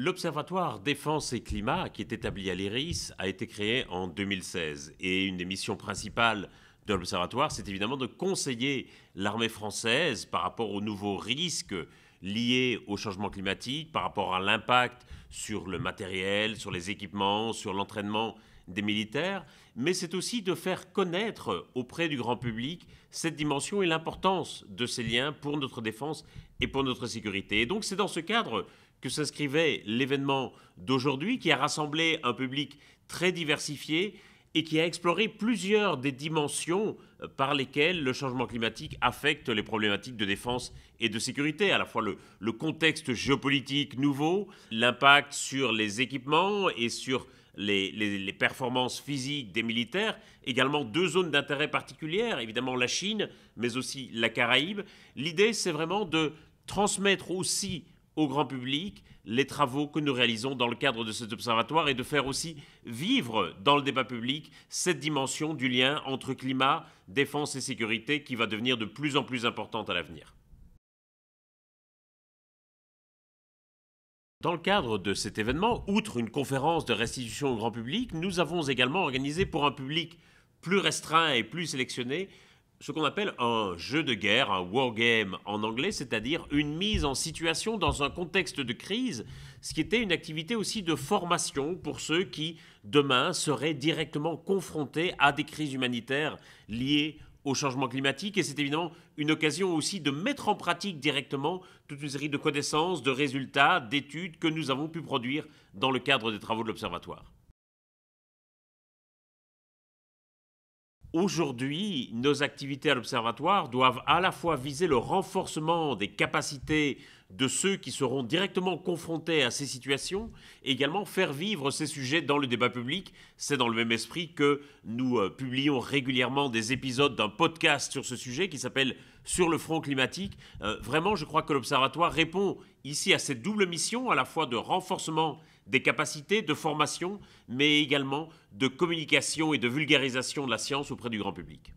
L'Observatoire Défense et Climat, qui est établi à l'IRIS, a été créé en 2016. Et une des missions principales de l'Observatoire, c'est évidemment de conseiller l'armée française par rapport aux nouveaux risques liés au changement climatique, par rapport à l'impact sur le matériel, sur les équipements, sur l'entraînement des militaires, mais c'est aussi de faire connaître auprès du grand public cette dimension et l'importance de ces liens pour notre défense et pour notre sécurité. Et donc c'est dans ce cadre que s'inscrivait l'événement d'aujourd'hui qui a rassemblé un public très diversifié et qui a exploré plusieurs des dimensions euh, par lesquelles le changement climatique affecte les problématiques de défense et de sécurité, à la fois le, contexte géopolitique nouveau, l'impact sur les équipements et sur les, les, performances physiques des militaires, également deux zones d'intérêt particulières, évidemment la Chine, mais aussi la Caraïbe. L'idée, c'est vraiment de transmettre aussi au grand public les travaux que nous réalisons dans le cadre de cet observatoire et de faire aussi vivre dans le débat public cette dimension du lien entre climat, défense et sécurité qui va devenir de plus en plus importante à l'avenir. Dans le cadre de cet événement, outre une conférence de restitution au grand public, nous avons également organisé pour un public plus restreint et plus sélectionné ce qu'on appelle un jeu de guerre, un wargame en anglais, c'est-à-dire une mise en situation dans un contexte de crise, ce qui était une activité aussi de formation pour ceux qui, demain, seraient directement confrontés à des crises humanitaires liées au changement climatique. Et c'est évidemment une occasion aussi de mettre en pratique directement toute une série de connaissances, de résultats, d'études que nous avons pu produire dans le cadre des travaux de l'Observatoire. Aujourd'hui, nos activités à l'Observatoire doivent à la fois viser le renforcement des capacités de ceux qui seront directement confrontés à ces situations et également faire vivre ces sujets dans le débat public. C'est dans le même esprit que nous euh, publions régulièrement des épisodes d'un podcast sur ce sujet qui s'appelle Sur le front climatique. Euh, vraiment, je crois que l'Observatoire répond ici à cette double mission, à la fois de renforcement des capacités de formation, mais également de communication et de vulgarisation de la science auprès du grand public.